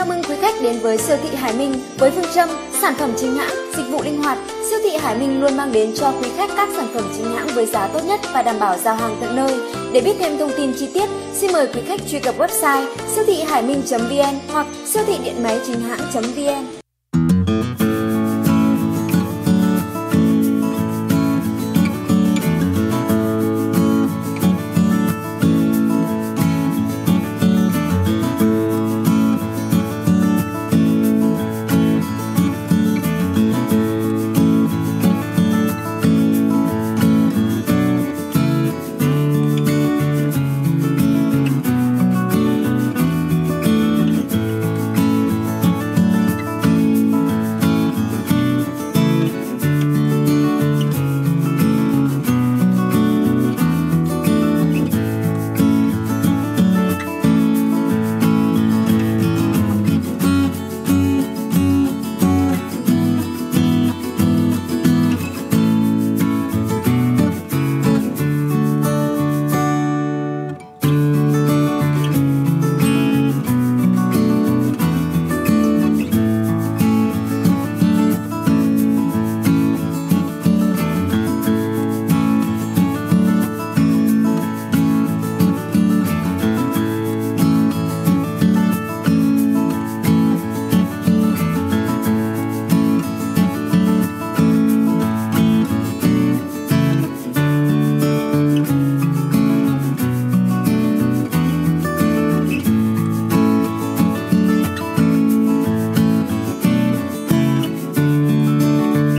Chào mừng quý khách đến với siêu thị Hải Minh với phương châm sản phẩm chính hãng, dịch vụ linh hoạt. Siêu thị Hải Minh luôn mang đến cho quý khách các sản phẩm chính hãng với giá tốt nhất và đảm bảo giao hàng tận nơi. Để biết thêm thông tin chi tiết, xin mời quý khách truy cập website siêu thị hải minh.vn hoặc siêu thị điện máy chính hãng.vn.